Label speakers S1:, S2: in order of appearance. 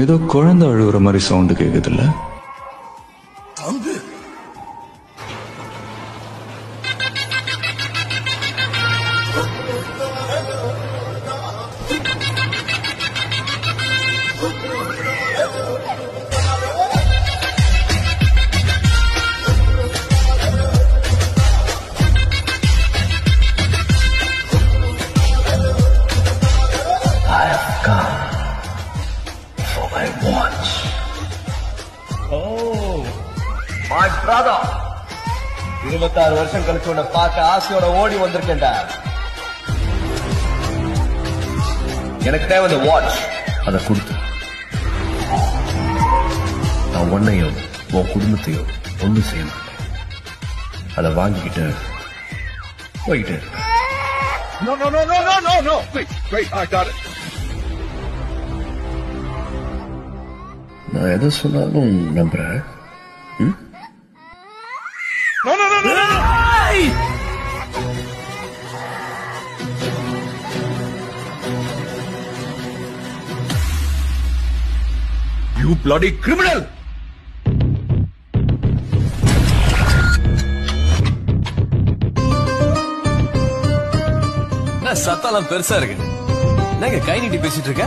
S1: ஏதோ குழந்தை அழுகுற மாதிரி சவுண்டு கேக்குதுல்ல?
S2: தம்பி.
S3: My brother oh. இருபத்தாறு வருஷம் கழிச்சு உன்னை பார்க்க ஆசையோட ஓடி வந்திருக்கேன்டா. எனக்கு தேவை இந்த வாட்ச் அதை கொடுத்து. நான் உன்னையும் உன் குடும்பத்தையும் ஒன்றும் செய்ய மாட்டேன். அதை வாங்கிக்கிட்டு போயிட்டு இரு.
S2: No, no, no, no, no, no, no. Wait, wait, I got it.
S3: நான் எதை சொன்னாலும் நம்புறேன்
S2: No, no, no, no, no, no. You bloody criminal!
S4: என்ன சத்தம்லாம் பெருசா இருக்கு என்னங்க கை நீட்டி பேசிட்டு இருக்க